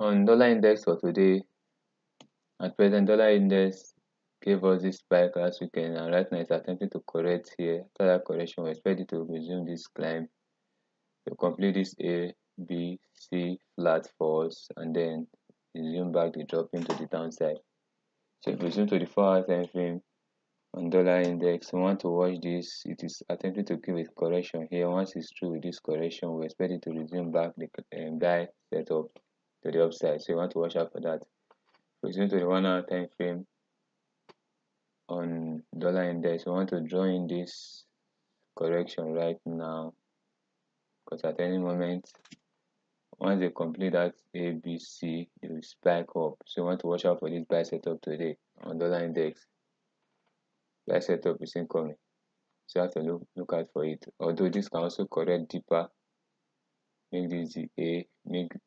on dollar index for today at present dollar index gave us this spike last weekend and right now it's attempting to correct here. After that correction we expect it to resume this climb to complete this a b c flat falls and then resume back the drop into the downside. So if we zoom to the four hour time frame on dollar index we want to watch this. It is attempting to give a correction here. Once it's through with this correction we expect it to resume back the um, buy setup to the upside so you want to watch out for that. We zoom to the one hour time frame on dollar index. We want to draw in this correction right now because at any moment once they complete that abc it will spike up. So you want to watch out for this buy setup today on dollar index. Buy setup is incoming. So you have to look look out for it. Although this can also correct deeper make this the a make b